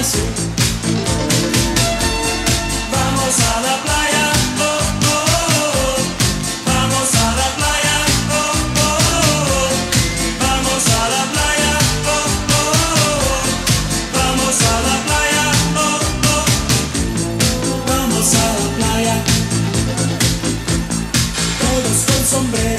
Vamos a la playa, oh, oh, oh, vamos a la playa, oh, oh, vamos a la playa, oh, oh, vamos a la playa, oh, oh, vamos a la playa. Todos con sombrero.